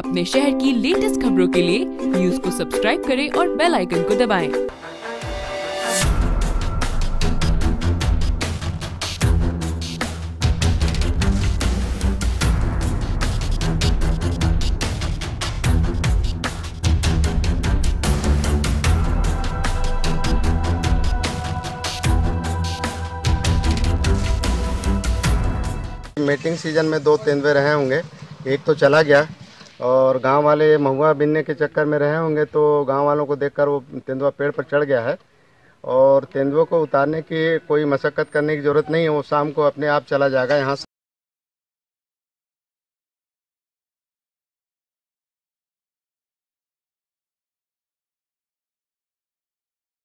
अपने शहर की लेटेस्ट खबरों के लिए न्यूज़ को सब्सक्राइब करें और बेल आइकन को दबाएँ। मीटिंग सीज़न में दो तेंदुए रहे होंगे एक तो चला गया और गाँव वाले महुआ बिनने के चक्कर में रहे होंगे तो गाँव वालों को देखकर वो तेंदुआ पेड़ पर चढ़ गया है। और तेंदुओं को उतारने की कोई मशक्क़त करने की ज़रूरत नहीं है, वो शाम को अपने आप चला जाएगा यहाँ